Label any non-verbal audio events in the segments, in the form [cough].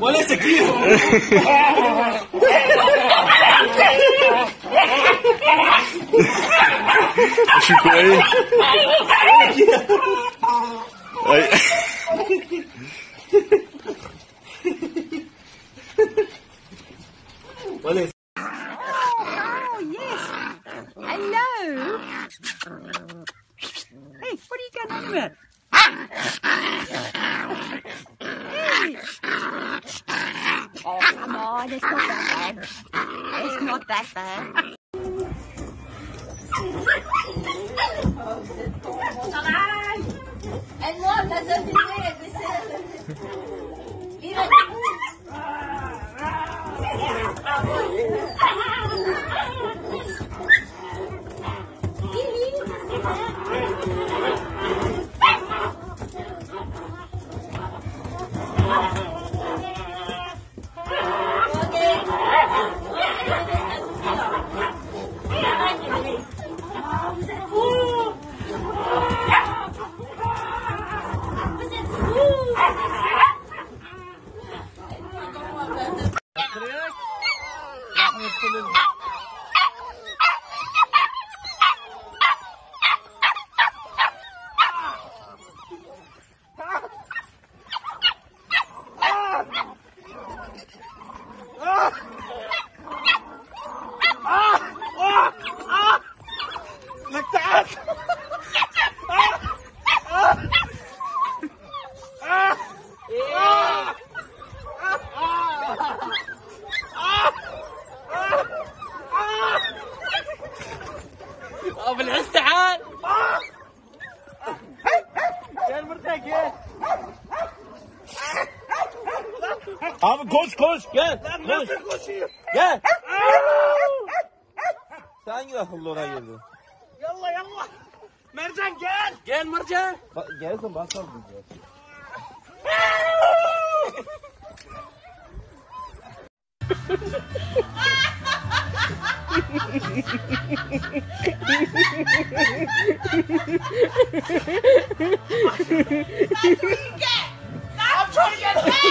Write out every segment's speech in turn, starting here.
Olha esse aqui! Chico aí. Aí. [laughs] Hello. Hey, what are you going on about? Hey. Oh, come on. It's not that bad. It's not that bad. Elle moi, t'as deviné, mais c'est... Oh! a بالعز تعال gel burada gel Abi koş koş gel. Lan nasıl koşuyor? Gel. Sen hangi akıllı oraya geldin? Yallah yallah. Mercan gel. Gel Mercan. Bak gelsin bakalım diyeceğiz. I'm trying to get back.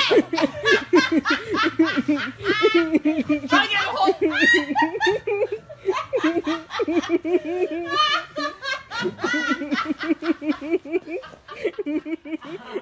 I'm trying to get a whole.